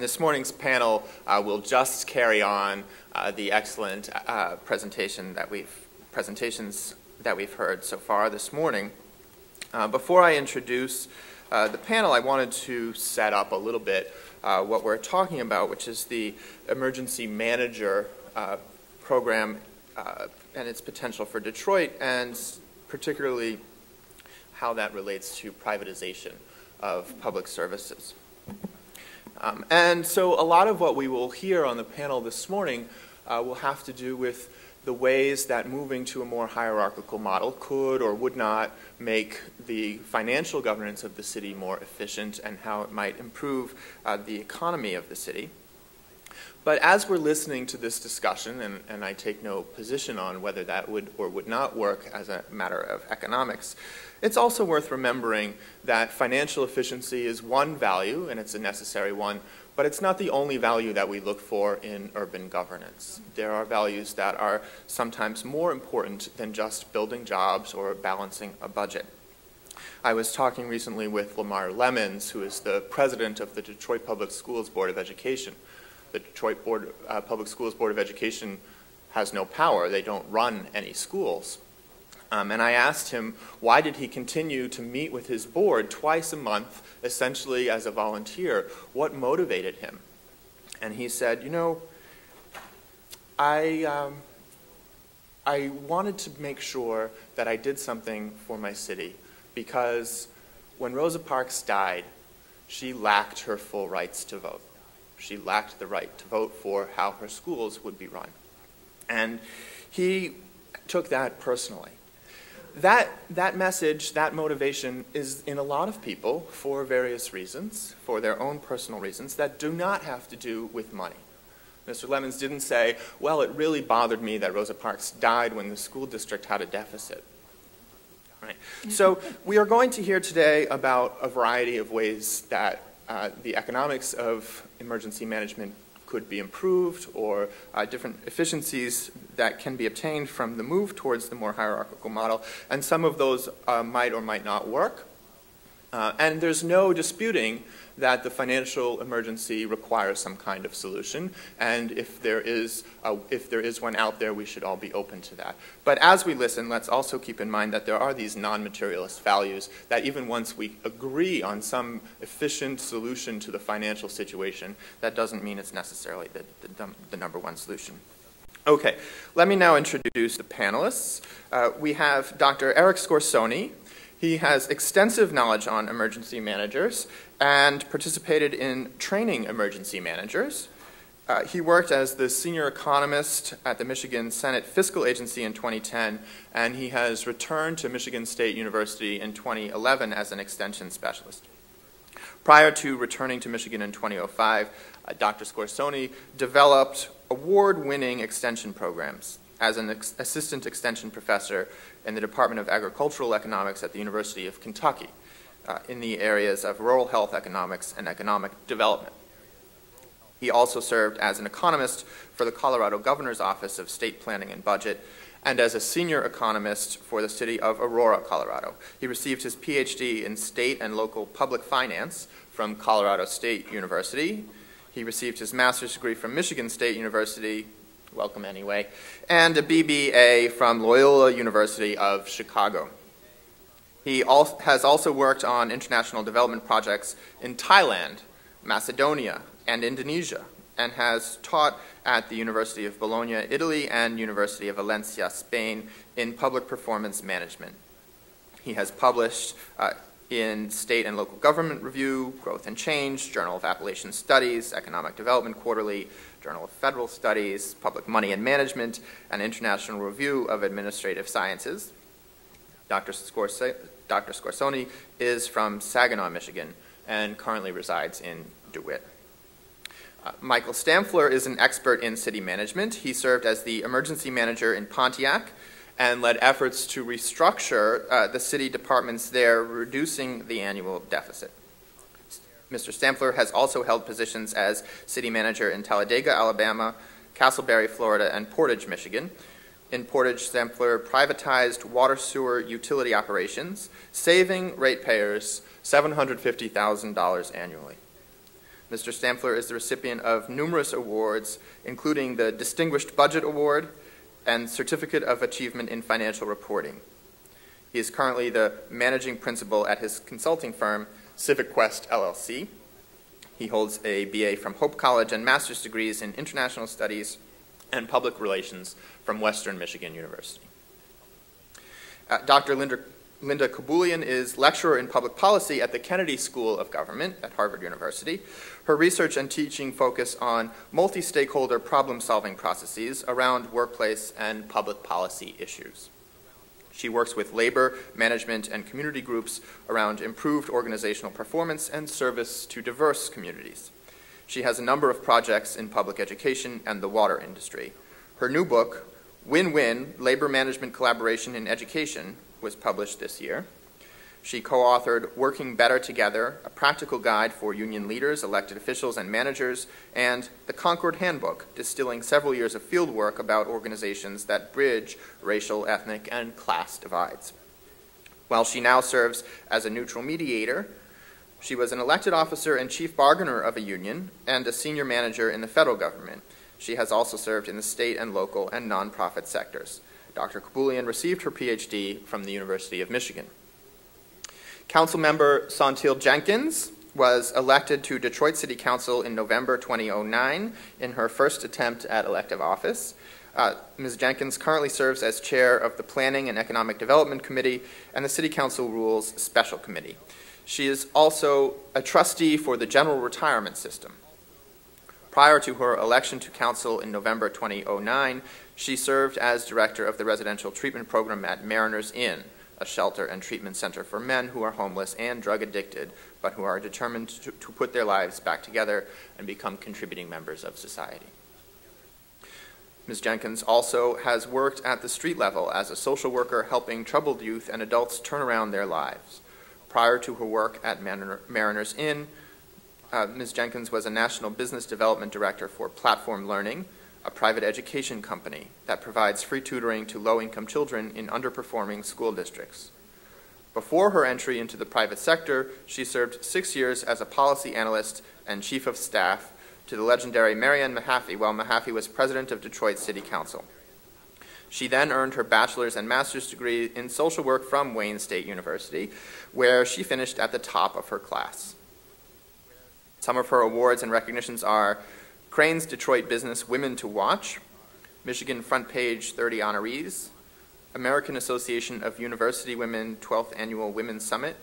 This morning's panel uh, will just carry on uh, the excellent uh, presentation that we've presentations that we've heard so far this morning. Uh, before I introduce uh, the panel, I wanted to set up a little bit uh, what we're talking about, which is the emergency manager program and its potential for Detroit, and particularly how that relates to privatization of public services. Um, and so a lot of what we will hear on the panel this morning uh, will have to do with the ways that moving to a more hierarchical model could or would not make the financial governance of the city more efficient and how it might improve uh, the economy of the city. But as we're listening to this discussion, and, and, I take no position on whether that would or would not work as a matter of economics, it's also worth remembering that financial efficiency is one value, and it's a necessary one, but it's not the only value that we look for in urban governance. There are values that are sometimes more important than just building jobs or balancing a budget. I was talking recently with Lamar Lemmons, who is the president of the Detroit Public Schools Board of Education the Detroit Board, uh, Public Schools Board of Education has no power. They don't run any schools. Um, and I asked him why did he continue to meet with his board twice a month, essentially as a volunteer? What motivated him? And he said, you know, I, um, I wanted to make sure that I did something for my city because when Rosa Parks died, she lacked her full rights to vote she lacked the right to vote for how her schools would be run. And he took that personally. That, that message, that motivation is in a lot of people for various reasons, for their own personal reasons, that do not have to do with money. Mr. Lemmons didn't say, well, it really bothered me that Rosa Parks died when the school district had a deficit. Right. So we are going to hear today about a variety of ways that uh, the economics of emergency management could be improved or uh, different efficiencies that can be obtained from the move towards the more hierarchical model. And some of those uh, might or might not work. Uh, and there's no disputing that the financial emergency requires some kind of solution, and if there is a, if there is one out there, we should all be open to that. But as we listen, let's also keep in mind that there are these non-materialist values that even once we agree on some efficient solution to the financial situation, that doesn't mean it's necessarily the, the, the number one solution. Okay, let me now introduce the panelists. Uh, we have Dr. Eric Scorsone, he has extensive knowledge on emergency managers and participated in training emergency managers. Uh, he worked as the senior economist at the Michigan Senate Fiscal Agency in 2010, and he has returned to Michigan State University in 2011 as an extension specialist. Prior to returning to Michigan in 2005, uh, Dr. Scorsone developed award-winning extension programs as an ex assistant extension professor in the Department of Agricultural Economics at the University of Kentucky uh, in the areas of rural health economics and economic development. He also served as an economist for the Colorado Governor's Office of State Planning and Budget and as a senior economist for the city of Aurora, Colorado. He received his PhD in state and local public finance from Colorado State University. He received his master's degree from Michigan State University welcome anyway, and a BBA from Loyola University of Chicago. He has also worked on international development projects in Thailand, Macedonia, and Indonesia, and has taught at the University of Bologna, Italy, and University of Valencia, Spain, in public performance management. He has published uh, in State and Local Government Review, Growth and Change, Journal of Appalachian Studies, Economic Development Quarterly, Journal of Federal Studies, Public Money and Management, and International Review of Administrative Sciences. Dr. Scorse Dr. Scorsone is from Saginaw, Michigan, and currently resides in DeWitt. Uh, Michael Stampfler is an expert in city management. He served as the emergency manager in Pontiac and led efforts to restructure uh, the city departments there, reducing the annual deficit. Mr. Stampfler has also held positions as city manager in Talladega, Alabama, Casselberry, Florida, and Portage, Michigan. In Portage, Stampfler privatized water sewer utility operations, saving ratepayers $750,000 annually. Mr. Stampfler is the recipient of numerous awards, including the Distinguished Budget Award and Certificate of Achievement in Financial Reporting. He is currently the managing principal at his consulting firm, Civic Quest LLC. He holds a BA from Hope College and master's degrees in international studies and public relations from Western Michigan University. Uh, Dr. Linda, Linda Kaboolian is lecturer in public policy at the Kennedy School of Government at Harvard University. Her research and teaching focus on multi stakeholder problem solving processes around workplace and public policy issues. She works with labor, management, and community groups around improved organizational performance and service to diverse communities. She has a number of projects in public education and the water industry. Her new book, Win Win Labor Management Collaboration in Education, was published this year. She co authored Working Better Together, a practical guide for union leaders, elected officials, and managers, and The Concord Handbook, distilling several years of fieldwork about organizations that bridge racial, ethnic, and class divides. While she now serves as a neutral mediator, she was an elected officer and chief bargainer of a union and a senior manager in the federal government. She has also served in the state and local and nonprofit sectors. Dr. Kaboolian received her PhD from the University of Michigan. Councilmember Saunteel Jenkins was elected to Detroit City Council in November 2009 in her first attempt at elective office. Uh, Ms. Jenkins currently serves as chair of the Planning and Economic Development Committee and the City Council Rules Special Committee. She is also a trustee for the General Retirement System. Prior to her election to council in November 2009, she served as director of the residential treatment program at Mariners Inn, a shelter and treatment center for men who are homeless and drug addicted, but who are determined to, to put their lives back together and become contributing members of society. Ms. Jenkins also has worked at the street level as a social worker helping troubled youth and adults turn around their lives. Prior to her work at Mariners Inn, uh, Ms. Jenkins was a National Business Development Director for Platform Learning, a private education company that provides free tutoring to low income children in underperforming school districts. Before her entry into the private sector, she served six years as a policy analyst and chief of staff to the legendary Maryann Mahaffey while Mahaffey was president of Detroit City Council. She then earned her bachelor's and master's degree in social work from Wayne State University, where she finished at the top of her class. Some of her awards and recognitions are Crain's Detroit Business Women to Watch, Michigan Front Page 30 honorees, American Association of University Women 12th Annual Women's Summit,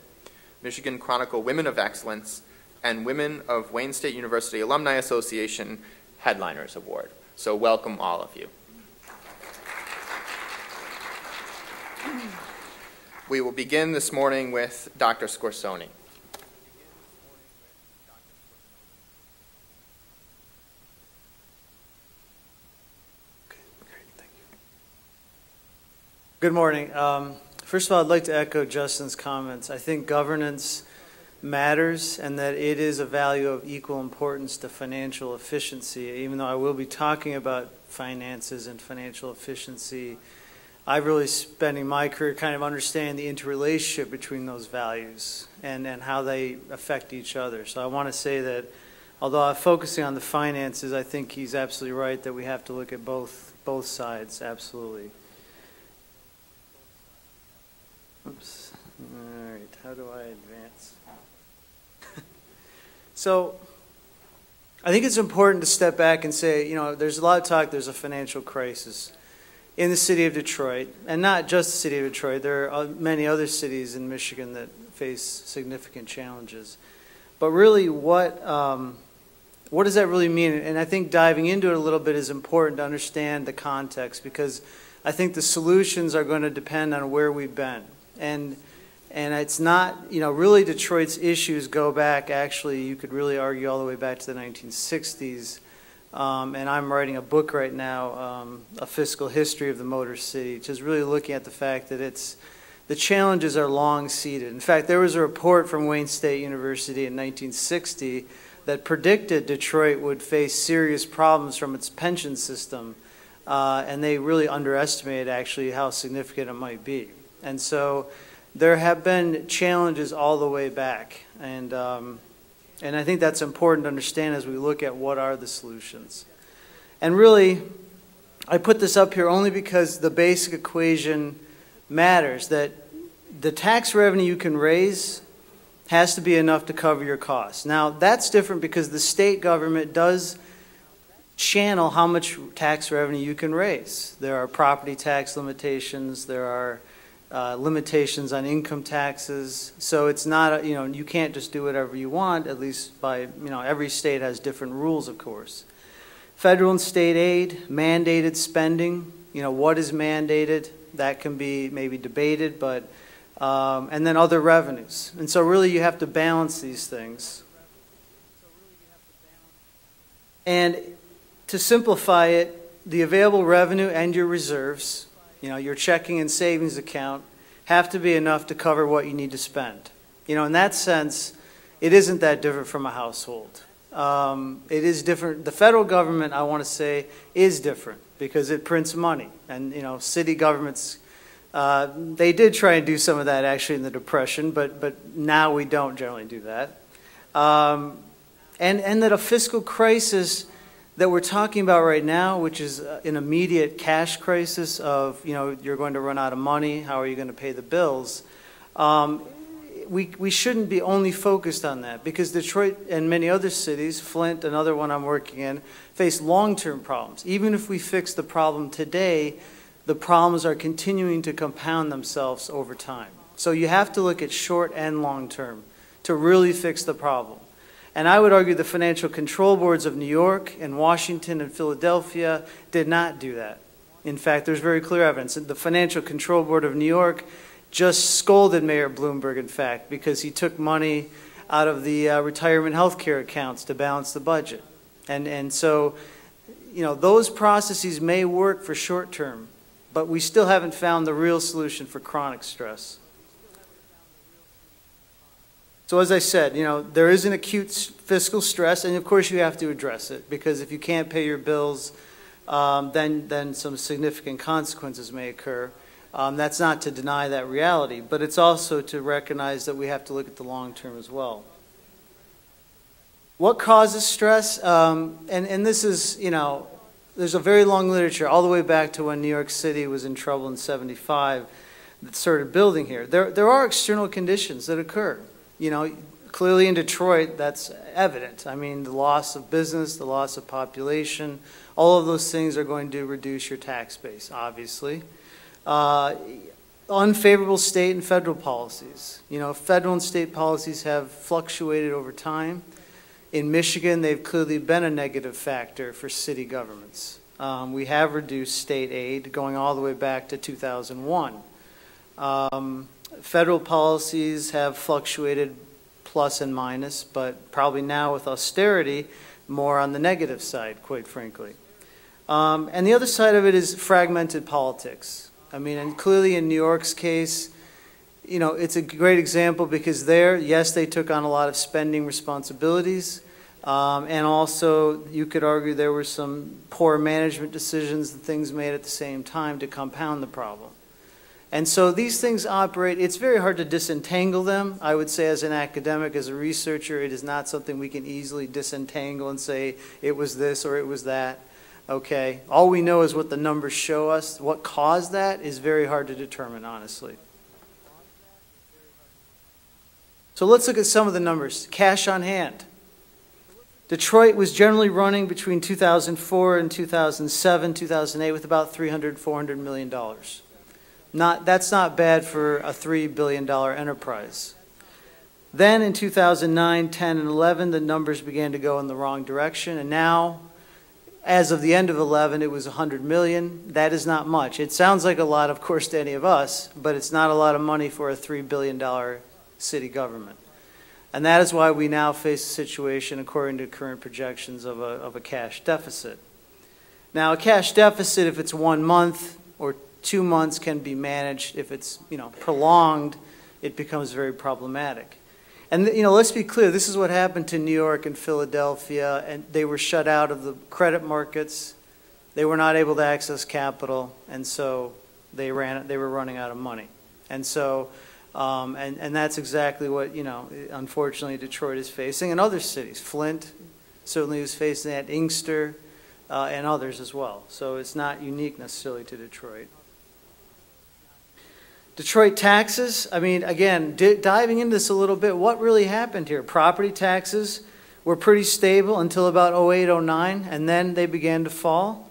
Michigan Chronicle Women of Excellence, and Women of Wayne State University Alumni Association Headliners Award. So welcome all of you. We will begin this morning with Dr. Scorsone. Good morning. Um, first of all, I'd like to echo Justin's comments. I think governance matters and that it is a value of equal importance to financial efficiency. Even though I will be talking about finances and financial efficiency, I've really spending my career kind of understanding the interrelationship between those values and, and how they affect each other. So I want to say that although I'm focusing on the finances, I think he's absolutely right that we have to look at both both sides, absolutely. Oops. All right, how do I advance? so, I think it's important to step back and say, you know, there's a lot of talk, there's a financial crisis in the city of Detroit, and not just the city of Detroit. There are many other cities in Michigan that face significant challenges. But really, what um, what does that really mean? And I think diving into it a little bit is important to understand the context because I think the solutions are going to depend on where we've been and and it's not you know really Detroit's issues go back actually you could really argue all the way back to the 1960s. Um, and I'm writing a book right now, um, a fiscal history of the Motor City, is really looking at the fact that it's the challenges are long seated. In fact, there was a report from Wayne State University in 1960 that predicted Detroit would face serious problems from its pension system, uh, and they really underestimated actually how significant it might be. And so there have been challenges all the way back. And, um, And I think that's important to understand as we look at what are the solutions. And really, I put this up here only because the basic equation matters that the tax revenue you can raise has to be enough to cover your costs. Now, that's different because the state government does channel how much tax revenue you can raise. There are property tax limitations, there are uh, limitations on income taxes. So it's not, a, you know, you can't just do whatever you want, at least by, you know, every state has different rules, of course. Federal and state aid, mandated spending, you know, what is mandated? That can be maybe debated, but um, and then other revenues. And so really you have to balance these things. And to simplify it, the available revenue and your reserves, you know, your checking and savings account, have to be enough to cover what you need to spend. You know, in that sense, it isn't that different from a household. Um, it is different. The federal government, I want to say, is different because it prints money. And, you know, city governments uh, they did try and do some of that actually in the Depression, but, but now we don't generally do that. Um, and, and that a fiscal crisis that we're talking about right now, which is an immediate cash crisis of, you know, you're going to run out of money, how are you going to pay the bills? Um, we, we shouldn't be only focused on that because Detroit and many other cities, Flint, another one I'm working in, face long-term problems. Even if we fix the problem today, the problems are continuing to compound themselves over time. So you have to look at short and long term to really fix the problem. And I would argue the financial control boards of New York and Washington and Philadelphia did not do that. In fact, there's very clear evidence. that The Financial Control Board of New York just scolded Mayor Bloomberg, in fact, because he took money out of the uh, retirement health care accounts to balance the budget. And, and so, you know, those processes may work for short term, but we still haven't found the real solution for chronic stress. So as I said, you know, there is an acute fiscal stress, and of course you have to address it, because if you can't pay your bills, um, then, then some significant consequences may occur. Um, that's not to deny that reality, but it's also to recognize that we have to look at the long term as well. What causes stress? Um, and, and this is, you know, there's a very long literature all the way back to when New York City was in trouble in 75 that started building here. There, there are external conditions that occur. You know, clearly in Detroit, that's evident. I mean, the loss of business, the loss of population, all of those things are going to reduce your tax base, obviously. Uh, unfavorable state and federal policies. You know, federal and state policies have fluctuated over time. In Michigan, they've clearly been a negative factor for city governments. Um, we have reduced state aid going all the way back to 2001. Um, federal policies have fluctuated plus and minus, but probably now with austerity, more on the negative side, quite frankly. Um, and the other side of it is fragmented politics. I mean, and clearly in New York's case, you know, it's a great example because there, yes, they took on a lot of spending responsibilities. Um, and also, you could argue there were some poor management decisions and things made at the same time to compound the problem. And so these things operate, it's very hard to disentangle them. I would say, as an academic, as a researcher, it is not something we can easily disentangle and say it was this or it was that. Okay? All we know is what the numbers show us. What caused that is very hard to determine, honestly. So let's look at some of the numbers. Cash on hand. Detroit was generally running between 2004 and 2007, 2008 with about 300, 400 million dollars. Not, that's not bad for a $3 billion enterprise. Then in 2009, 10, and 11, the numbers began to go in the wrong direction. And now, as of the end of 11, it was 100 million. That is not much. It sounds like a lot, of course, to any of us, but it's not a lot of money for a $3 billion city government. And that is why we now face a situation, according to current projections, of a, of a cash deficit. Now, a cash deficit, if it's one month or two months, can be managed. If it's you know prolonged, it becomes very problematic. And you know, let's be clear. This is what happened to New York and Philadelphia, and they were shut out of the credit markets. They were not able to access capital, and so they ran. They were running out of money, and so Um, and, and that's exactly what, you know, unfortunately Detroit is facing and other cities. Flint certainly is facing that, Inkster, uh, and others as well. So it's not unique necessarily to Detroit. Detroit taxes, I mean, again, diving into this a little bit, what really happened here? Property taxes were pretty stable until about 08, 09, and then they began to fall.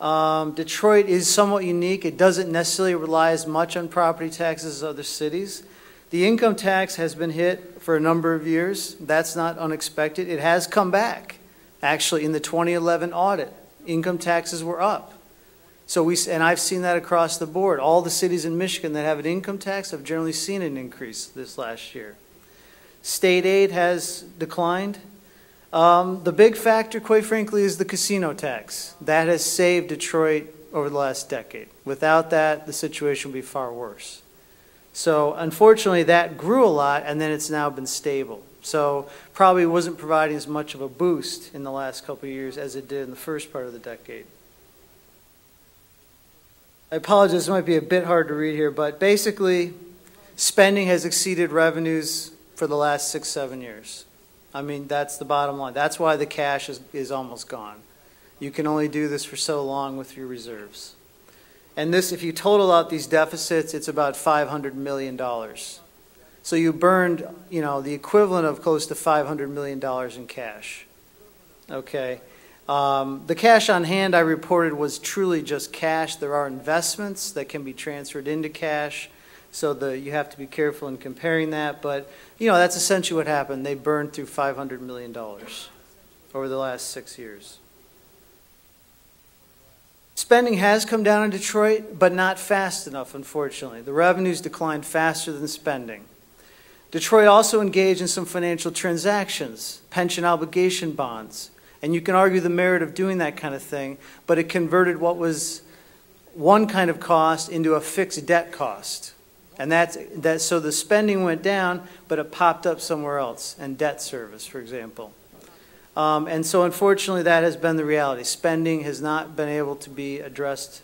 Um, Detroit is somewhat unique. It doesn't necessarily rely as much on property taxes as other cities. The income tax has been hit for a number of years. That's not unexpected. It has come back. Actually, in the 2011 audit, income taxes were up. So we, and I've seen that across the board. All the cities in Michigan that have an income tax have generally seen an increase this last year. State aid has declined. Um, the big factor, quite frankly, is the casino tax. That has saved Detroit over the last decade. Without that, the situation would be far worse. So unfortunately, that grew a lot, and then it's now been stable. So probably wasn't providing as much of a boost in the last couple of years as it did in the first part of the decade. I apologize, it might be a bit hard to read here, but basically, spending has exceeded revenues for the last six, seven years. I mean, that's the bottom line. That's why the cash is, is almost gone. You can only do this for so long with your reserves. And this, if you total out these deficits, it's about $500 million. So you burned, you know, the equivalent of close to $500 million in cash. Okay. Um, the cash on hand I reported was truly just cash. There are investments that can be transferred into cash. So the, you have to be careful in comparing that. But, you know, that's essentially what happened. They burned through $500 million over the last six years. Spending has come down in Detroit, but not fast enough, unfortunately. The revenues declined faster than spending. Detroit also engaged in some financial transactions, pension obligation bonds, and you can argue the merit of doing that kind of thing, but it converted what was one kind of cost into a fixed debt cost. And that's, that, so the spending went down, but it popped up somewhere else, and debt service, for example. Um, and so unfortunately, that has been the reality. Spending has not been able to be addressed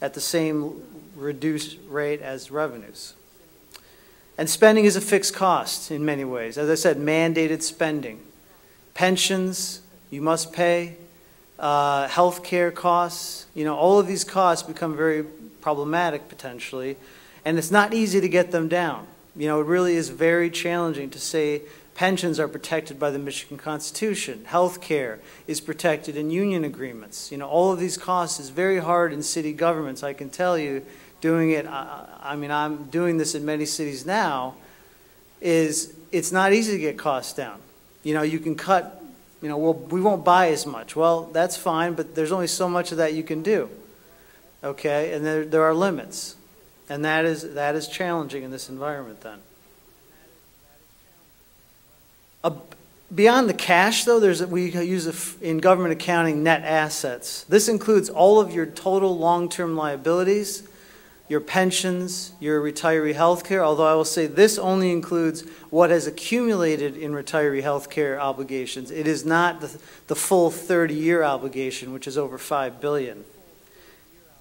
at the same reduced rate as revenues. And spending is a fixed cost in many ways. As I said, mandated spending. Pensions, you must pay. Uh, health care costs, you know, all of these costs become very problematic potentially and it's not easy to get them down. You know, it really is very challenging to say pensions are protected by the Michigan Constitution. Health care is protected in union agreements. You know, all of these costs is very hard in city governments, I can tell you, doing it, I, I mean, I'm doing this in many cities now, is it's not easy to get costs down. You know, you can cut, you know, well, we won't buy as much. Well, that's fine, but there's only so much of that you can do. Okay, and there, there are limits. And that is, that is challenging in this environment then. Uh, beyond the cash, though, there's we use a, in government accounting net assets. This includes all of your total long-term liabilities, your pensions, your retiree health care, although I will say this only includes what has accumulated in retiree health care obligations. It is not the, the full 30-year obligation, which is over 5 billion.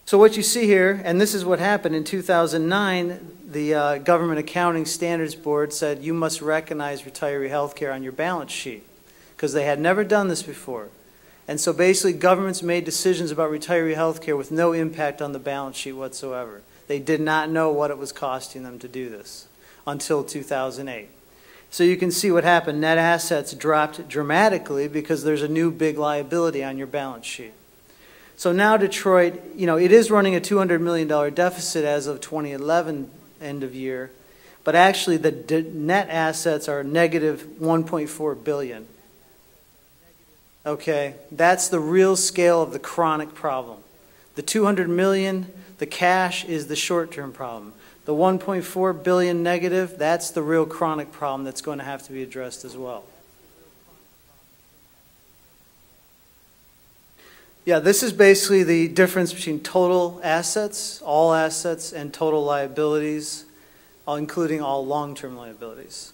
So what you see here, and this is what happened in 2009, the uh, Government Accounting Standards Board said you must recognize retiree health care on your balance sheet because they had never done this before. And so basically governments made decisions about retiree health care with no impact on the balance sheet whatsoever. They did not know what it was costing them to do this until 2008. So you can see what happened. Net assets dropped dramatically because there's a new big liability on your balance sheet. So now Detroit, you know, it is running a $200 million deficit as of 2011 end of year, but actually the net assets are negative 1.4 billion. Okay, that's the real scale of the chronic problem. The 200 million, the cash is the short-term problem. The 1.4 billion negative, that's the real chronic problem that's going to have to be addressed as well. Yeah, this is basically the difference between total assets, all assets, and total liabilities, including all long-term liabilities.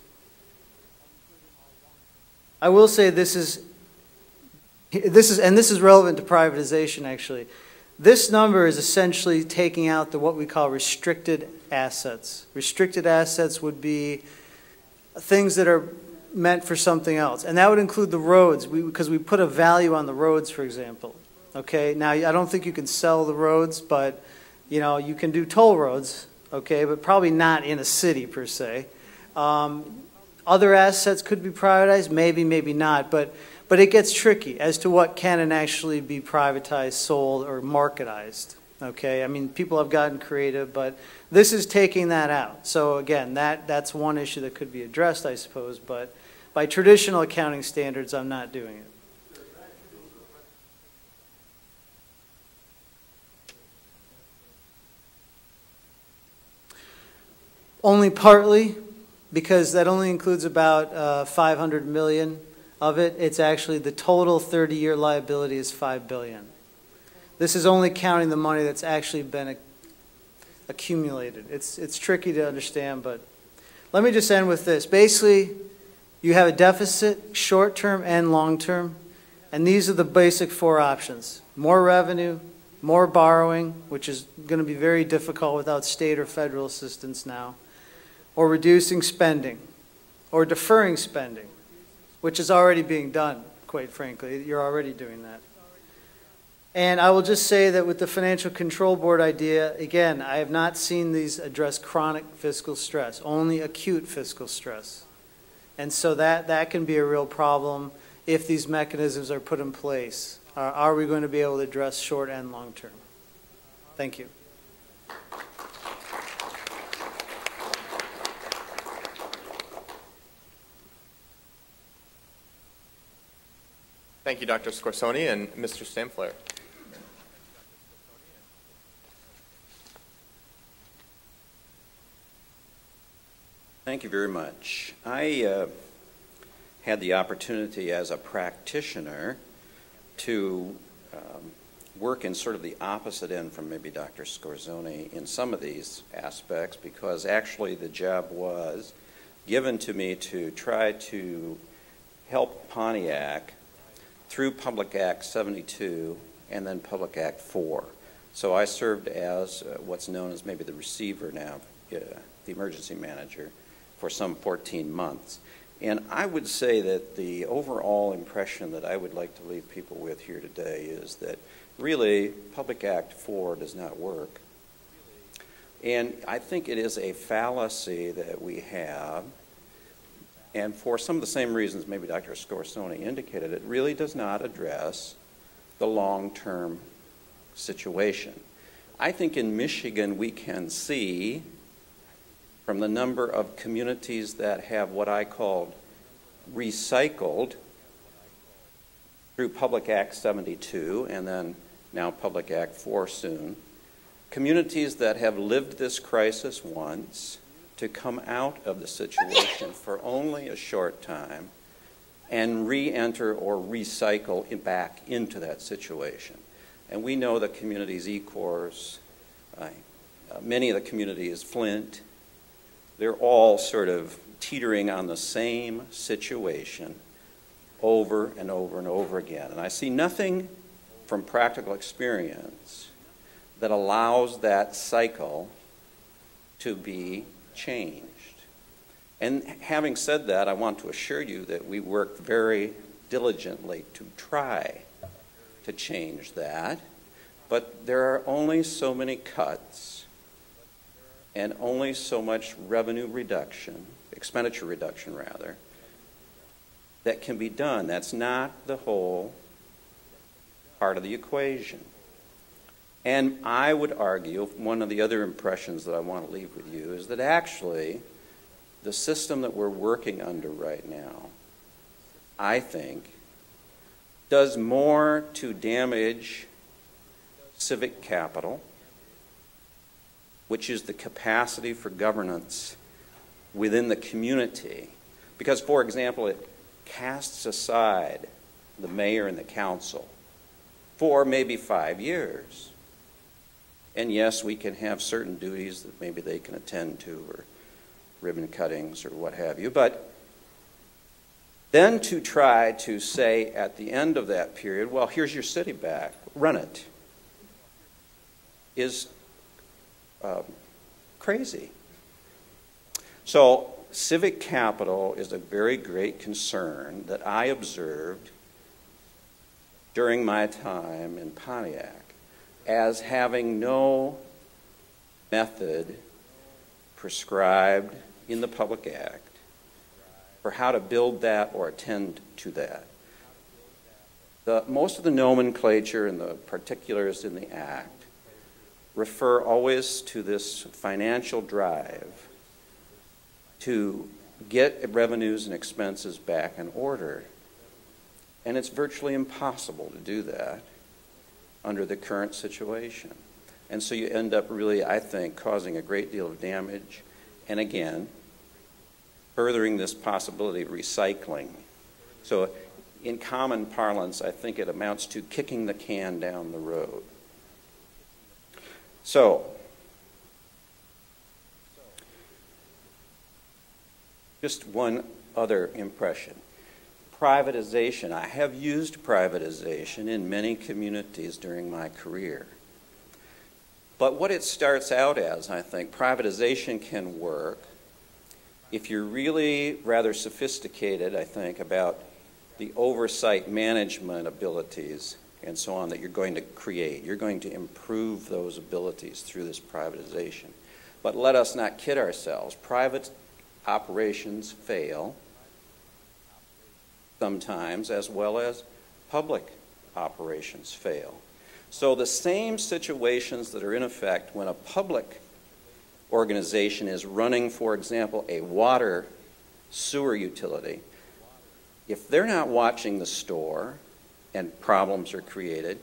I will say this is, this is, and this is relevant to privatization actually. This number is essentially taking out the what we call restricted assets. Restricted assets would be things that are meant for something else. And that would include the roads, because we, we put a value on the roads, for example. Okay, now I don't think you can sell the roads, but you know, you can do toll roads, okay, but probably not in a city per se. Um, other assets could be privatized, maybe, maybe not, but, but it gets tricky as to what can and actually be privatized, sold, or marketized. Okay, I mean, people have gotten creative, but this is taking that out. So again, that, that's one issue that could be addressed, I suppose, but by traditional accounting standards, I'm not doing it. Only partly, because that only includes about uh, 500 million of it. It's actually the total 30-year liability is 5 billion. This is only counting the money that's actually been accumulated. It's, it's tricky to understand, but let me just end with this. Basically, you have a deficit, short-term and long-term, and these are the basic four options. More revenue, more borrowing, which is going to be very difficult without state or federal assistance now, or reducing spending, or deferring spending, which is already being done, quite frankly. You're already doing that. And I will just say that with the Financial Control Board idea, again, I have not seen these address chronic fiscal stress, only acute fiscal stress. And so that, that can be a real problem if these mechanisms are put in place. Are, are we going to be able to address short and long term? Thank you. Thank you, Dr. Scorsone and Mr. Stampfler. Thank you very much. I uh, had the opportunity as a practitioner to um, work in sort of the opposite end from maybe Dr. Scorsone in some of these aspects because actually the job was given to me to try to help Pontiac through Public Act 72 and then Public Act 4. So I served as uh, what's known as maybe the receiver now, uh, the emergency manager for some 14 months. And I would say that the overall impression that I would like to leave people with here today is that really Public Act 4 does not work. And I think it is a fallacy that we have, and for some of the same reasons maybe Dr. Scorsone indicated, it really does not address the long-term situation. I think in Michigan we can see from the number of communities that have what I called recycled through Public Act 72 and then now Public Act 4 soon, communities that have lived this crisis once to come out of the situation for only a short time and re-enter or recycle back into that situation. And we know the communities, Ecorse, uh, many of the communities, Flint, they're all sort of teetering on the same situation over and over and over again. And I see nothing from practical experience that allows that cycle to be changed. And having said that, I want to assure you that we work very diligently to try to change that. But there are only so many cuts and only so much revenue reduction, expenditure reduction rather, that can be done. That's not the whole part of the equation. And I would argue, one of the other impressions that I want to leave with you is that actually the system that we're working under right now, I think, does more to damage civic capital which is the capacity for governance within the community. Because, for example, it casts aside the mayor and the council for maybe five years. And yes, we can have certain duties that maybe they can attend to, or ribbon cuttings, or what have you. But then to try to say at the end of that period, well, here's your city back, run it. is um, crazy. So, civic capital is a very great concern that I observed during my time in Pontiac as having no method prescribed in the Public Act for how to build that or attend to that. The, most of the nomenclature and the particulars in the Act refer always to this financial drive to get revenues and expenses back in order. And it's virtually impossible to do that under the current situation. And so you end up really, I think, causing a great deal of damage. And again, furthering this possibility of recycling. So, in common parlance, I think it amounts to kicking the can down the road. So, just one other impression. Privatization. I have used privatization in many communities during my career. But what it starts out as, I think, privatization can work if you're really rather sophisticated, I think, about the oversight management abilities and so on that you're going to create. You're going to improve those abilities through this privatization. But let us not kid ourselves. Private operations fail sometimes, as well as public operations fail. So the same situations that are in effect when a public organization is running, for example, a water sewer utility, if they're not watching the store and problems are created,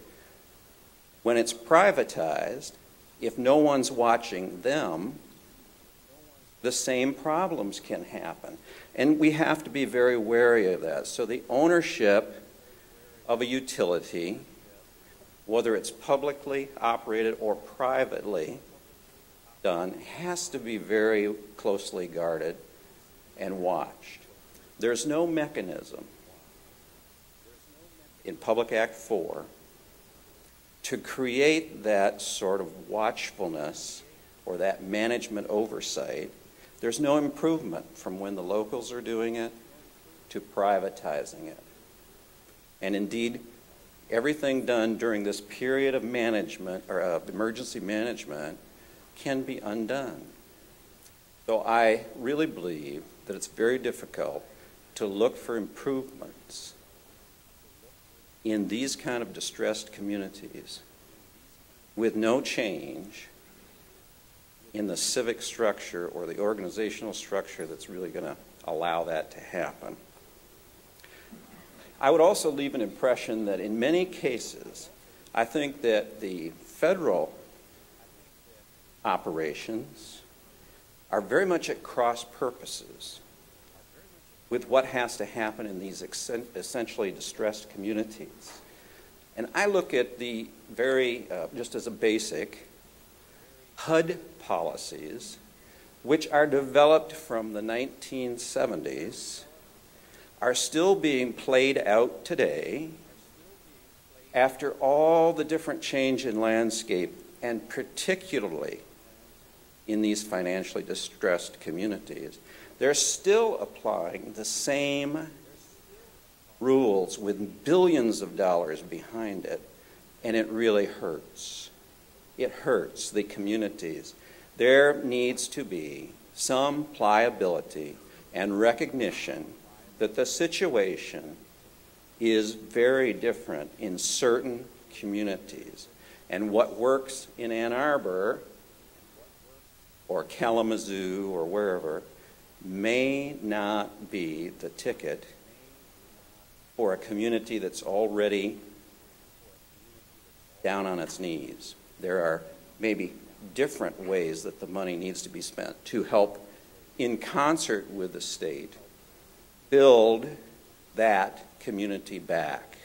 when it's privatized, if no one's watching them, the same problems can happen. And we have to be very wary of that. So the ownership of a utility, whether it's publicly operated or privately, done has to be very closely guarded and watched. There's no mechanism in Public Act 4 to create that sort of watchfulness or that management oversight. There's no improvement from when the locals are doing it to privatizing it. And indeed, everything done during this period of management or of emergency management can be undone. So I really believe that it's very difficult to look for improvements in these kind of distressed communities with no change in the civic structure or the organizational structure that's really going to allow that to happen. I would also leave an impression that in many cases, I think that the federal operations are very much at cross purposes with what has to happen in these essentially distressed communities. And I look at the very, uh, just as a basic, HUD policies, which are developed from the 1970s, are still being played out today after all the different change in landscape, and particularly in these financially distressed communities, they're still applying the same rules with billions of dollars behind it, and it really hurts. It hurts the communities. There needs to be some pliability and recognition that the situation is very different in certain communities. And what works in Ann Arbor or Kalamazoo or wherever may not be the ticket for a community that's already down on its knees. There are maybe different ways that the money needs to be spent to help, in concert with the state, build that community back.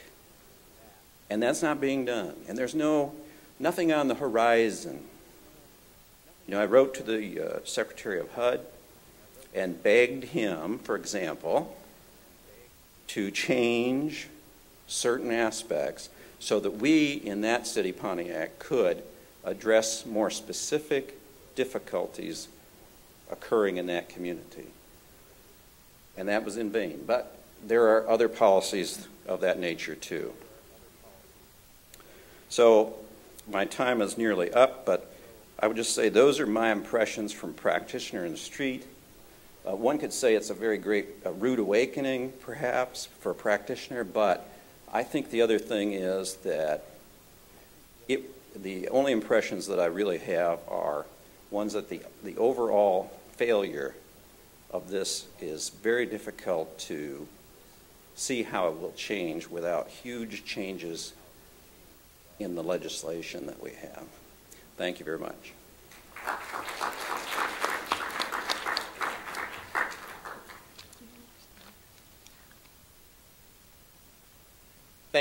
And that's not being done. And there's no nothing on the horizon you know, I wrote to the uh, Secretary of HUD and begged him, for example, to change certain aspects so that we in that city, Pontiac, could address more specific difficulties occurring in that community. And that was in vain. But there are other policies of that nature too. So my time is nearly up, but I would just say those are my impressions from practitioner in the street. Uh, one could say it's a very great a rude awakening, perhaps, for a practitioner, but I think the other thing is that it, the only impressions that I really have are ones that the, the overall failure of this is very difficult to see how it will change without huge changes in the legislation that we have. Thank you very much.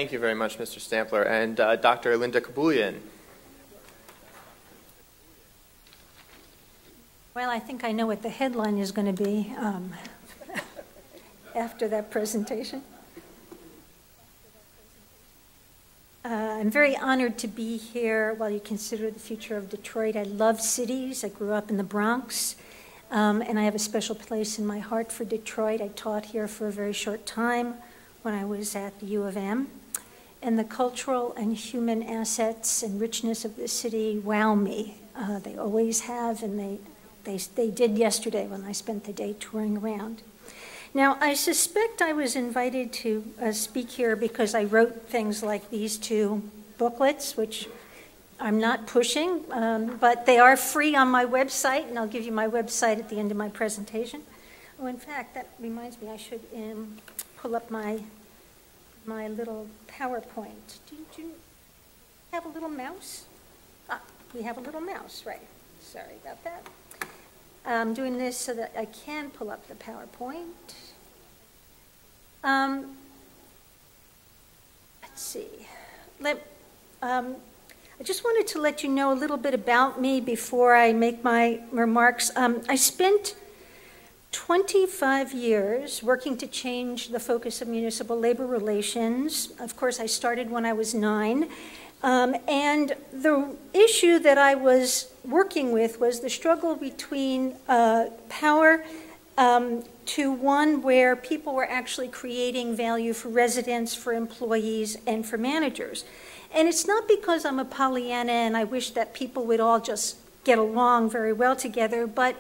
Thank you very much, Mr. Stampfler. And uh, Dr. Linda Kaboolian. Well, I think I know what the headline is going to be um, after that presentation. Uh, I'm very honored to be here while you consider the future of Detroit. I love cities. I grew up in the Bronx, um, and I have a special place in my heart for Detroit. I taught here for a very short time when I was at the U of M and the cultural and human assets and richness of the city wow me. Uh, they always have, and they, they, they did yesterday when I spent the day touring around. Now, I suspect I was invited to uh, speak here because I wrote things like these two booklets, which I'm not pushing, um, but they are free on my website, and I'll give you my website at the end of my presentation. Oh, in fact, that reminds me, I should um, pull up my my little PowerPoint. Do you have a little mouse? Ah, we have a little mouse, right. Sorry about that. I'm doing this so that I can pull up the PowerPoint. Um, let's see. Let, um, I just wanted to let you know a little bit about me before I make my remarks. Um, I spent 25 years working to change the focus of municipal labor relations. Of course, I started when I was nine. Um, and the issue that I was working with was the struggle between uh, power um, to one where people were actually creating value for residents, for employees, and for managers. And it's not because I'm a Pollyanna and I wish that people would all just get along very well together, but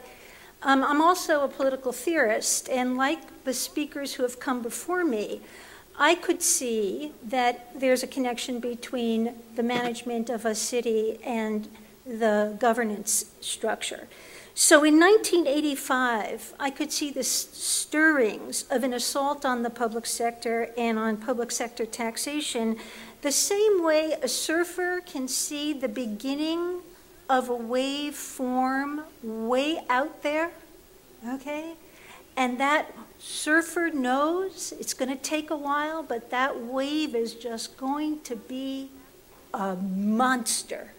um, I'm also a political theorist, and like the speakers who have come before me, I could see that there's a connection between the management of a city and the governance structure. So in 1985, I could see the stirrings of an assault on the public sector and on public sector taxation the same way a surfer can see the beginning of a wave form way out there, okay? And that surfer knows it's going to take a while, but that wave is just going to be a monster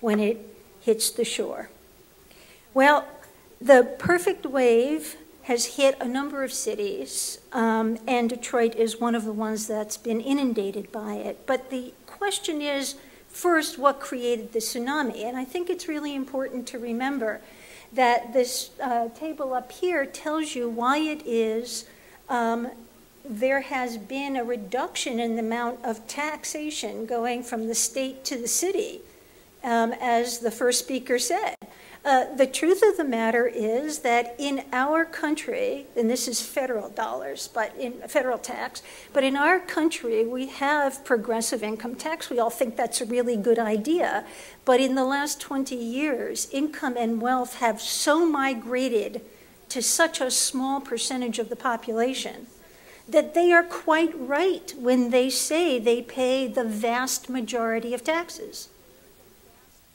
when it hits the shore. Well, the perfect wave has hit a number of cities, um, and Detroit is one of the ones that's been inundated by it. But the question is, first what created the tsunami. And I think it's really important to remember that this uh, table up here tells you why it is um, there has been a reduction in the amount of taxation going from the state to the city, um, as the first speaker said. Uh, the truth of the matter is that in our country, and this is federal dollars, but in federal tax, but in our country, we have progressive income tax. We all think that's a really good idea. But in the last 20 years, income and wealth have so migrated to such a small percentage of the population that they are quite right when they say they pay the vast majority of taxes.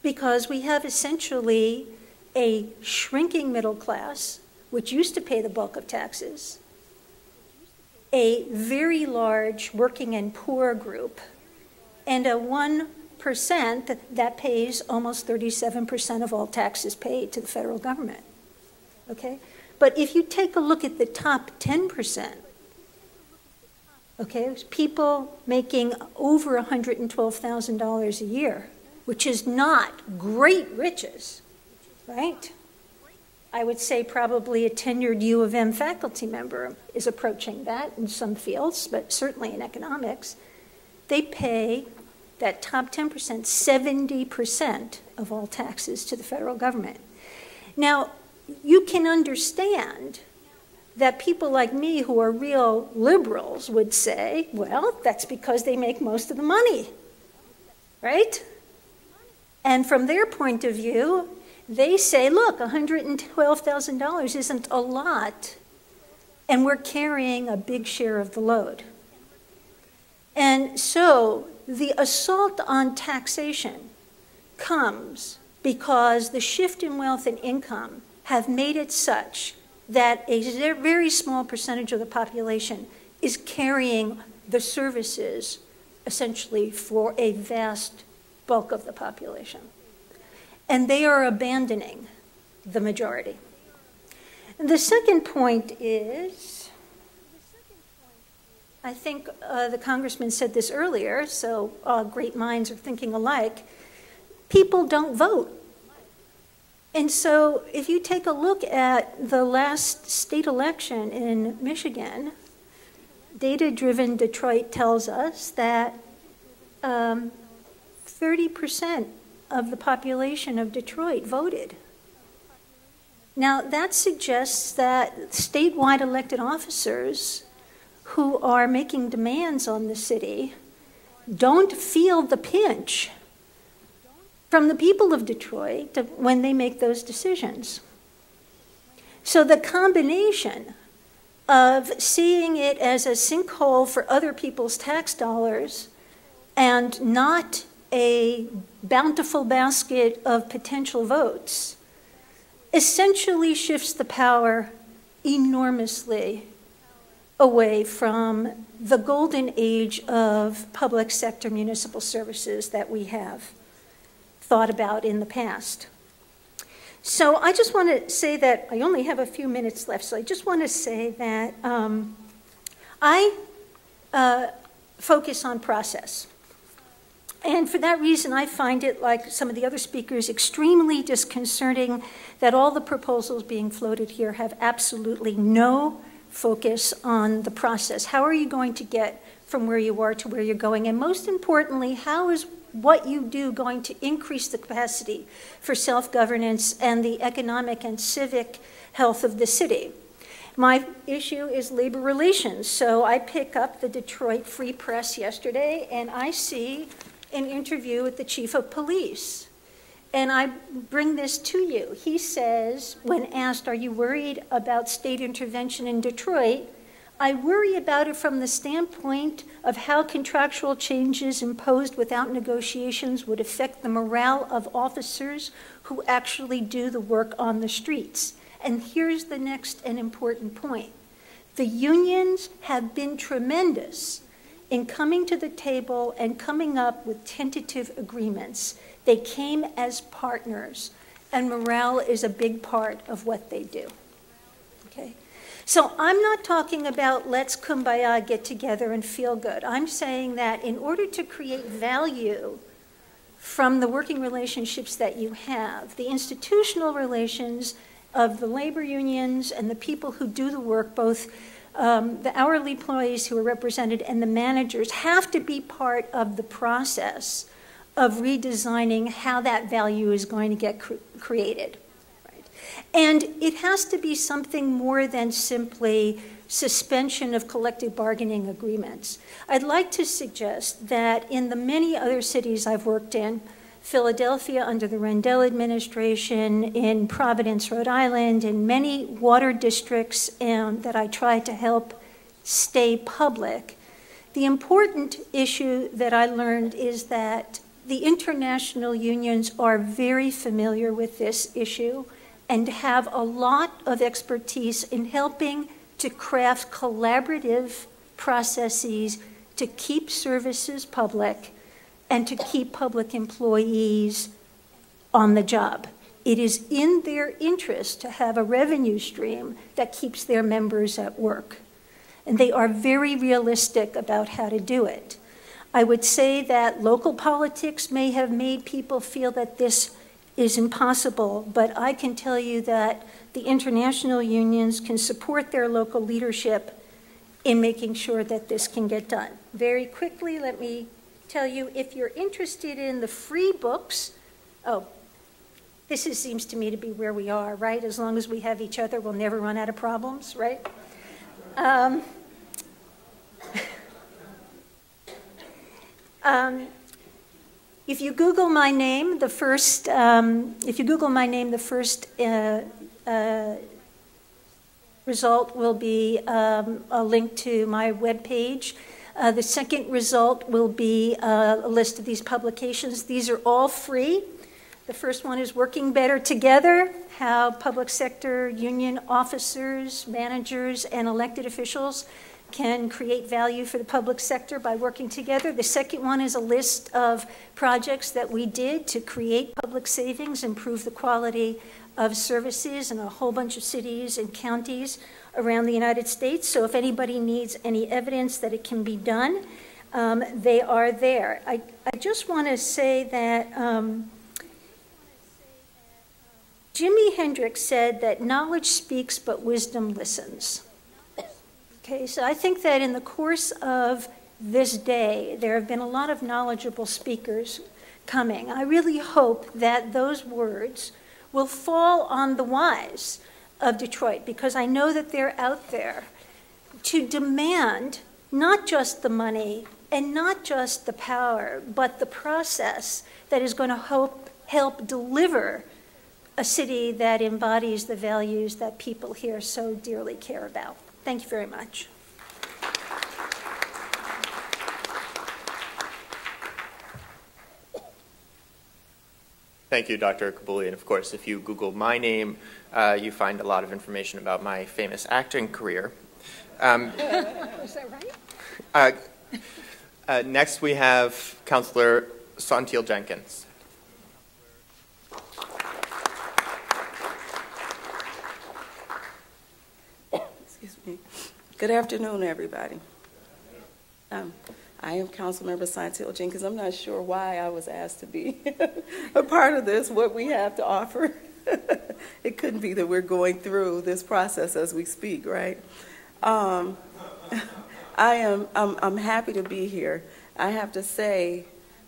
Because we have essentially a shrinking middle class, which used to pay the bulk of taxes, a very large working and poor group, and a 1% that pays almost 37% of all taxes paid to the federal government. Okay? But if you take a look at the top 10%, okay, people making over $112,000 a year, which is not great riches, right? I would say probably a tenured U of M faculty member is approaching that in some fields, but certainly in economics. They pay that top 10%, 70% of all taxes to the federal government. Now, you can understand that people like me who are real liberals would say, well, that's because they make most of the money, right? And from their point of view, they say, look, $112,000 isn't a lot, and we're carrying a big share of the load. And so the assault on taxation comes because the shift in wealth and income have made it such that a very small percentage of the population is carrying the services essentially for a vast bulk of the population and they are abandoning the majority. The second point is I think uh, the congressman said this earlier, so uh, great minds are thinking alike. People don't vote. And so, if you take a look at the last state election in Michigan, data driven Detroit tells us that um, 30% of the population of Detroit voted. Now, that suggests that statewide elected officers who are making demands on the city don't feel the pinch from the people of Detroit when they make those decisions. So, the combination of seeing it as a sinkhole for other people's tax dollars and not a bountiful basket of potential votes essentially shifts the power enormously away from the golden age of public sector municipal services that we have thought about in the past. So I just want to say that I only have a few minutes left, so I just want to say that um, I uh, focus on process. And for that reason, I find it, like some of the other speakers, extremely disconcerting that all the proposals being floated here have absolutely no focus on the process. How are you going to get from where you are to where you're going? And most importantly, how is what you do going to increase the capacity for self governance and the economic and civic health of the city? My issue is labor relations. So I pick up the Detroit Free Press yesterday and I see an interview with the chief of police. And I bring this to you. He says, when asked, Are you worried about state intervention in Detroit? I worry about it from the standpoint of how contractual changes imposed without negotiations would affect the morale of officers who actually do the work on the streets. And here's the next and important point the unions have been tremendous in coming to the table and coming up with tentative agreements. They came as partners, and morale is a big part of what they do. Okay? So I'm not talking about let's kumbaya, get together, and feel good. I'm saying that in order to create value from the working relationships that you have, the institutional relations of the labor unions and the people who do the work, both um, the hourly employees who are represented and the managers have to be part of the process of redesigning how that value is going to get cre- created. Right? And it has to be something more than simply suspension of collective bargaining agreements. I'd like to suggest that in the many other cities I've worked in, Philadelphia under the Rendell administration, in Providence, Rhode Island, in many water districts um, that I try to help stay public. The important issue that I learned is that the international unions are very familiar with this issue and have a lot of expertise in helping to craft collaborative processes to keep services public and to keep public employees on the job. It is in their interest to have a revenue stream that keeps their members at work. And they are very realistic about how to do it. I would say that local politics may have made people feel that this is impossible, but I can tell you that the international unions can support their local leadership in making sure that this can get done. Very quickly, let me tell you if you're interested in the free books, oh, this is, seems to me to be where we are, right? As long as we have each other, we'll never run out of problems, right? Um, um, if you Google my name, the first, um, if you Google my name, the first uh, uh, result will be um, a link to my webpage. Uh, the second result will be uh, a list of these publications. These are all free. The first one is Working Better Together How Public Sector Union Officers, Managers, and Elected Officials can create value for the public sector by working together. The second one is a list of projects that we did to create public savings, improve the quality of services in a whole bunch of cities and counties around the United States. So if anybody needs any evidence that it can be done, um, they are there. I, I just want to say that um, Jimi Hendrix said that knowledge speaks, but wisdom listens. Okay, so I think that in the course of this day, there have been a lot of knowledgeable speakers coming. I really hope that those words will fall on the wise of Detroit because I know that they're out there to demand not just the money and not just the power, but the process that is going to help, help deliver a city that embodies the values that people here so dearly care about. Thank you very much. Thank you, Dr. Kabuli. And of course, if you Google my name, uh, you find a lot of information about my famous acting career. Um, Is that right? Uh, uh, next, we have Councillor Saunteel Jenkins. Excuse me. Good afternoon, everybody. Um, I am Councilmember Saunteel Jenkins. I'm not sure why I was asked to be a part of this, what we have to offer. it couldn't be that we're going through this process as we speak, right? Um, I am I'm, I'm happy to be here. I have to say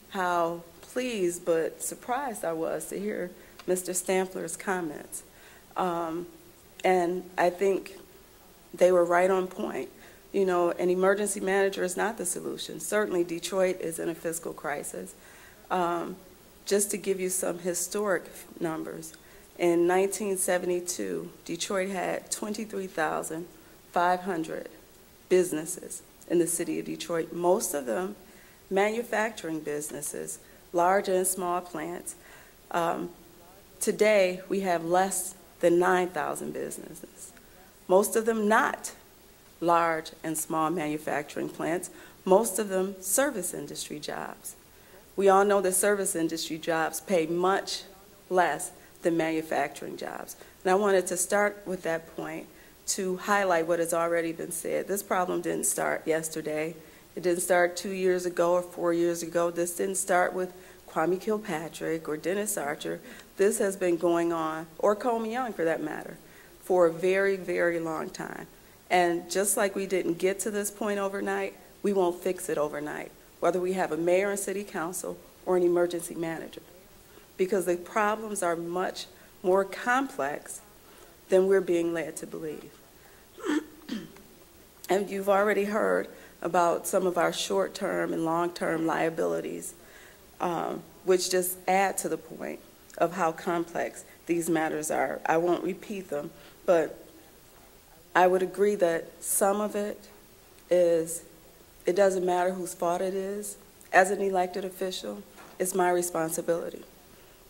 how pleased but surprised I was to hear Mr. Stampfler's comments. Um, and I think they were right on point. You know, an emergency manager is not the solution. Certainly, Detroit is in a fiscal crisis. Um, just to give you some historic numbers, in 1972, Detroit had 23,500 businesses in the city of Detroit, most of them manufacturing businesses, large and small plants. Um, today, we have less than 9,000 businesses most of them not large and small manufacturing plants, most of them service industry jobs. We all know that service industry jobs pay much less than manufacturing jobs. And I wanted to start with that point to highlight what has already been said. This problem didn't start yesterday. It didn't start two years ago or four years ago. This didn't start with Kwame Kilpatrick or Dennis Archer. This has been going on, or Coleman Young for that matter, for a very, very long time. And just like we didn't get to this point overnight, we won't fix it overnight, whether we have a mayor and city council or an emergency manager. Because the problems are much more complex than we're being led to believe. and you've already heard about some of our short term and long term liabilities, um, which just add to the point of how complex these matters are. I won't repeat them, but I would agree that some of it is, it doesn't matter whose fault it is. As an elected official, it's my responsibility.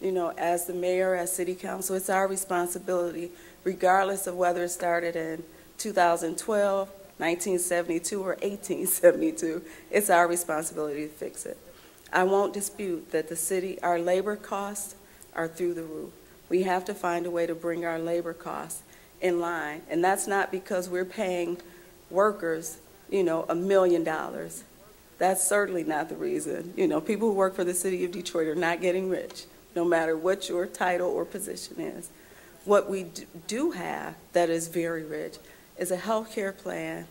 You know, as the mayor, as city council, it's our responsibility, regardless of whether it started in 2012, 1972, or 1872. It's our responsibility to fix it. I won't dispute that the city, our labor costs are through the roof. We have to find a way to bring our labor costs in line. And that's not because we're paying workers, you know, a million dollars. That's certainly not the reason. You know, people who work for the city of Detroit are not getting rich, no matter what your title or position is. What we do have that is very rich is a health care plan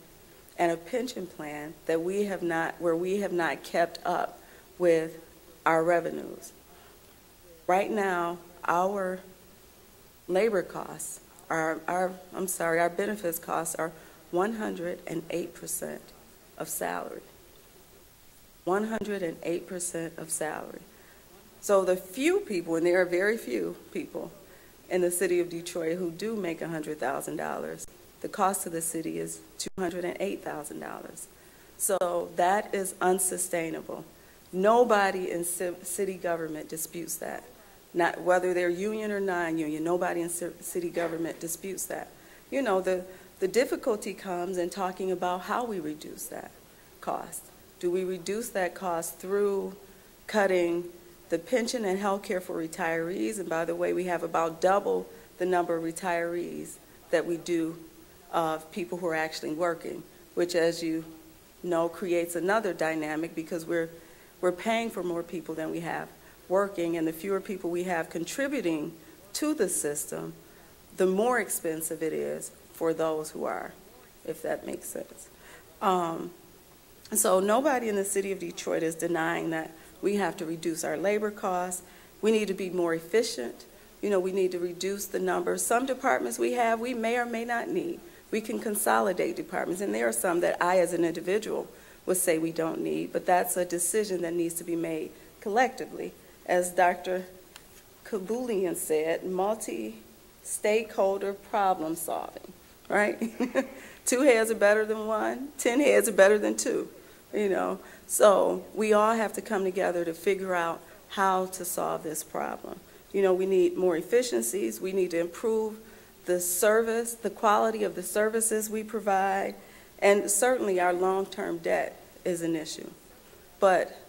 and a pension plan that we have not, where we have not kept up with our revenues. Right now, our labor costs, our, our, I'm sorry, our benefits costs are 108% of salary. 108% of salary. So the few people, and there are very few people in the city of Detroit who do make $100,000, the cost to the city is $208,000. So that is unsustainable. Nobody in city government disputes that. Not whether they're union or non-union, nobody in city government disputes that. You know, the, the difficulty comes in talking about how we reduce that cost. Do we reduce that cost through cutting the pension and health care for retirees? And by the way, we have about double the number of retirees that we do of people who are actually working, which, as you know, creates another dynamic because we're, we're paying for more people than we have working, and the fewer people we have contributing to the system, the more expensive it is for those who are, if that makes sense. Um, so nobody in the city of Detroit is denying that we have to reduce our labor costs. We need to be more efficient. You know, we need to reduce the numbers. Some departments we have, we may or may not need. We can consolidate departments, and there are some that I, as an individual, would say we don't need, but that's a decision that needs to be made collectively. As Dr. Kaboolian said, multi-stakeholder problem solving, right? two heads are better than one, ten heads are better than two, you know. So we all have to come together to figure out how to solve this problem. You know, we need more efficiencies, we need to improve the service, the quality of the services we provide, and certainly our long-term debt is an issue. But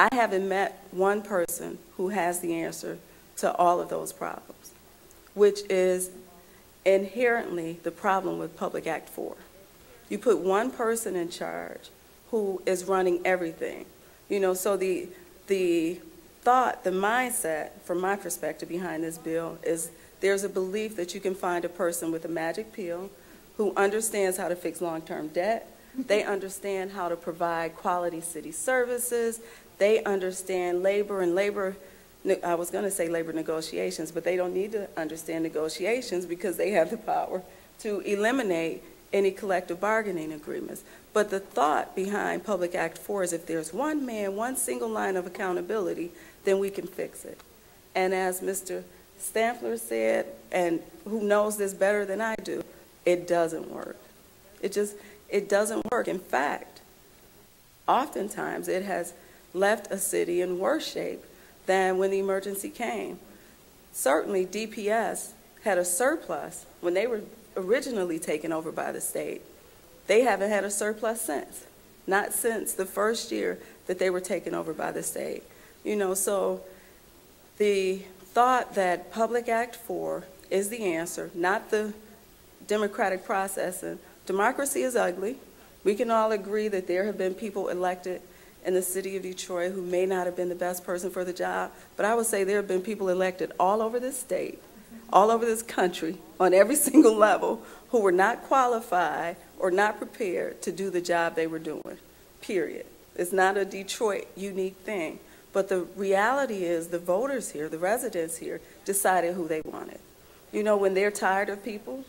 I haven't met one person who has the answer to all of those problems, which is inherently the problem with Public Act 4. You put one person in charge who is running everything. You know, so the the thought, the mindset from my perspective behind this bill is there's a belief that you can find a person with a magic pill who understands how to fix long-term debt. They understand how to provide quality city services. They understand labor and labor, I was going to say labor negotiations, but they don't need to understand negotiations because they have the power to eliminate any collective bargaining agreements. But the thought behind Public Act 4 is if there's one man, one single line of accountability, then we can fix it. And as Mr. Stampfler said, and who knows this better than I do, it doesn't work. It just, it doesn't work. In fact, oftentimes it has left a city in worse shape than when the emergency came. Certainly, DPS had a surplus when they were originally taken over by the state. They haven't had a surplus since, not since the first year that they were taken over by the state. You know, so the thought that Public Act 4 is the answer, not the democratic process. And democracy is ugly. We can all agree that there have been people elected in the city of Detroit who may not have been the best person for the job, but I would say there have been people elected all over this state, all over this country, on every single level, who were not qualified or not prepared to do the job they were doing, period. It's not a Detroit unique thing. But the reality is the voters here, the residents here, decided who they wanted. You know, when they're tired of people,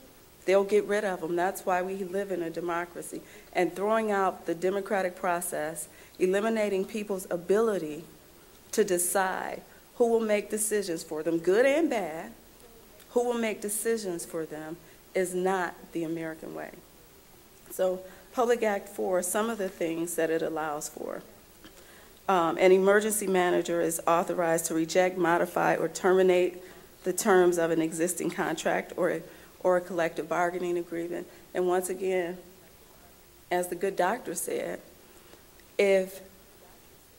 they'll get rid of them. That's why we live in a democracy. And throwing out the democratic process, eliminating people's ability to decide who will make decisions for them, good and bad, who will make decisions for them, is not the American way. So, Public Act 4, some of the things that it allows for. Um, an emergency manager is authorized to reject, modify, or terminate the terms of an existing contract or a, or a collective bargaining agreement. And once again, as the good doctor said, if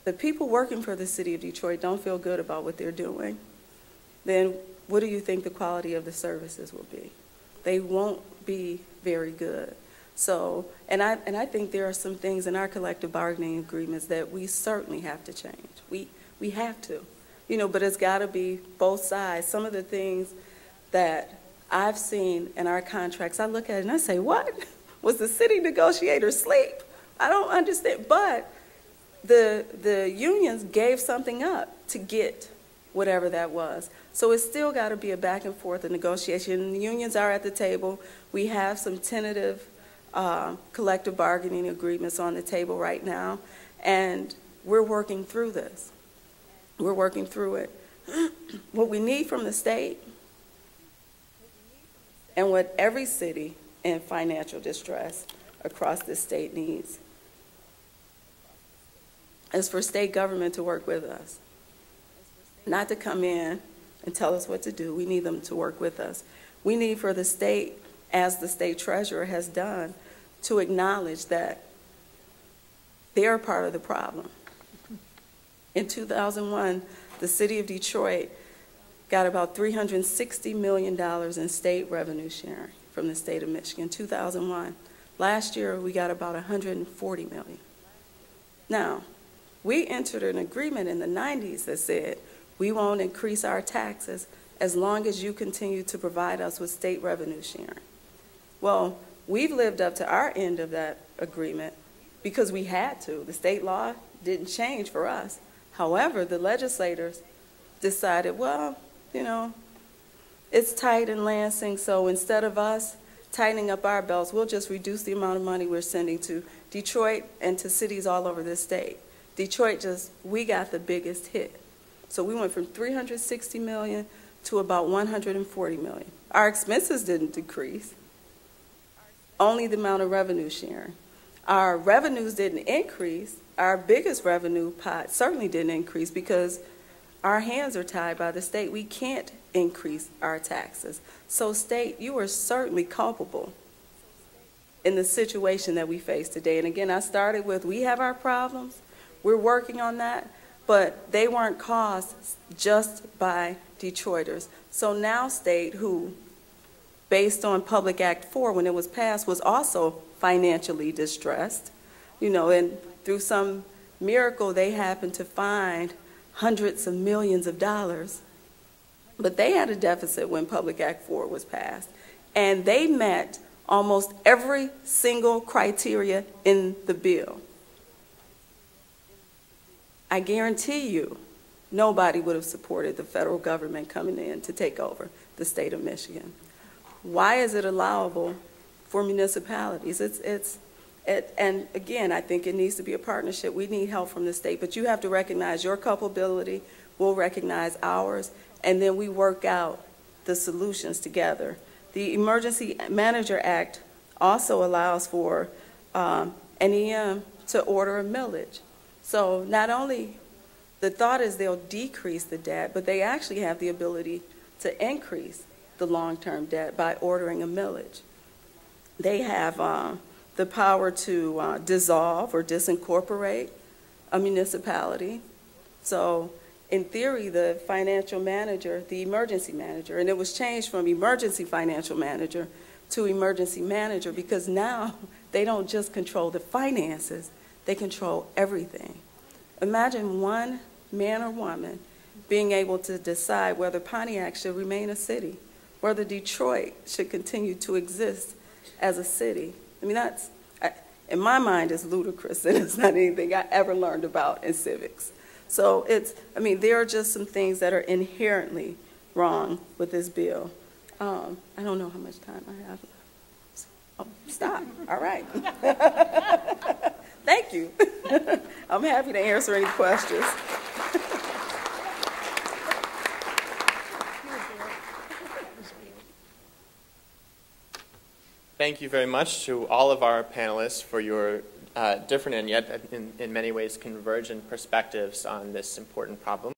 the people working for the city of Detroit don't feel good about what they're doing, then what do you think the quality of the services will be? They won't be very good. So, and I, and I think there are some things in our collective bargaining agreements that we certainly have to change. We, we have to, you know, but it's got to be both sides. Some of the things that I've seen in our contracts, I look at it and I say, what? Was the city negotiator asleep? I don't understand. But the, the unions gave something up to get whatever that was. So it's still got to be a back and forth, a negotiation. The unions are at the table. We have some tentative uh, collective bargaining agreements on the table right now, and we're working through this. We're working through it. what we need from the state and what every city in financial distress across the state needs is for state government to work with us. Not to come in and tell us what to do. We need them to work with us. We need for the state, as the state treasurer has done, to acknowledge that they're part of the problem. In 2001, the city of Detroit got about $360 million in state revenue sharing from the state of Michigan, 2001. Last year, we got about 140 million. Now, we entered an agreement in the 90s that said we won't increase our taxes as long as you continue to provide us with state revenue sharing. Well, we've lived up to our end of that agreement because we had to. The state law didn't change for us. However, the legislators decided, well, you know, it's tight in Lansing, so instead of us tightening up our belts, we'll just reduce the amount of money we're sending to Detroit and to cities all over the state. Detroit just, we got the biggest hit. So we went from 360 million to about 140 million. Our expenses didn't decrease, only the amount of revenue sharing. Our revenues didn't increase. Our biggest revenue pot certainly didn't increase because our hands are tied by the state. We can't increase our taxes. So, state, you are certainly culpable in the situation that we face today. And again, I started with we have our problems, we're working on that, but they weren't caused just by Detroiters. So now, state, who, based on Public Act 4, when it was passed, was also financially distressed, you know, and through some miracle, they happened to find hundreds of millions of dollars. But they had a deficit when Public Act 4 was passed. And they met almost every single criteria in the bill. I guarantee you, nobody would have supported the federal government coming in to take over the state of Michigan. Why is it allowable for municipalities? It's, it's, it, and again, I think it needs to be a partnership. We need help from the state, but you have to recognize your culpability. We'll recognize ours, and then we work out the solutions together. The Emergency Manager Act also allows for um, NEM to order a millage. So not only the thought is they'll decrease the debt, but they actually have the ability to increase the long-term debt by ordering a millage. They have. Uh, the power to uh, dissolve or disincorporate a municipality. So, in theory, the financial manager, the emergency manager, and it was changed from emergency financial manager to emergency manager because now they don't just control the finances, they control everything. Imagine one man or woman being able to decide whether Pontiac should remain a city, whether Detroit should continue to exist as a city, I mean, that's, in my mind, it's ludicrous, and it's not anything I ever learned about in civics. So it's, I mean, there are just some things that are inherently wrong with this bill. Um, I don't know how much time I have. Oh, stop. All right. Thank you. I'm happy to answer any questions. Thank you very much to all of our panelists for your uh, different and yet in, in many ways convergent perspectives on this important problem.